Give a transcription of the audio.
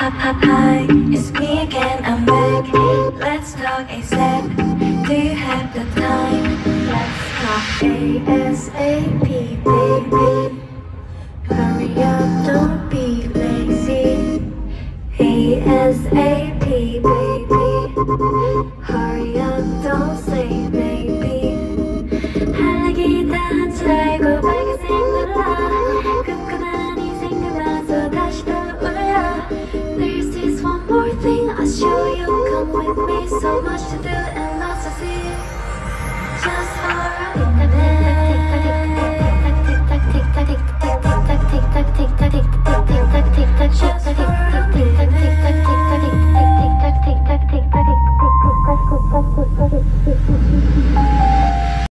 Hi, hi, it's me again, I'm back. Let's talk ASAP. Do you have the time? Let's talk ASAP, baby. Hurry up, don't be lazy. ASAP, baby. Hurry up. Give me so much to do and lots to see.